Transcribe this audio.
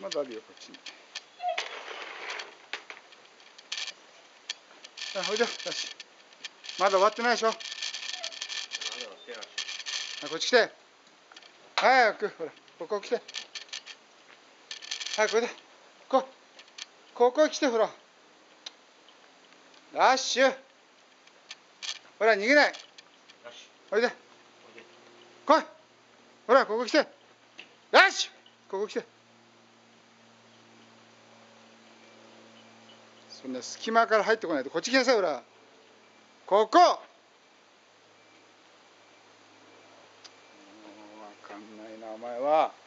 まだあるよこっちに。あおいでよし。まだ終わってないでしょ？あこっち来て。早くほらここ来て。早くおいでここここ来てほら。ラッシュ。ほら逃げない。おいで。来い。ほらここ来て。ラッシュ。ここ来てそんな隙間から入ってこないとこっち来なさいほらここもうわかんないなお前は。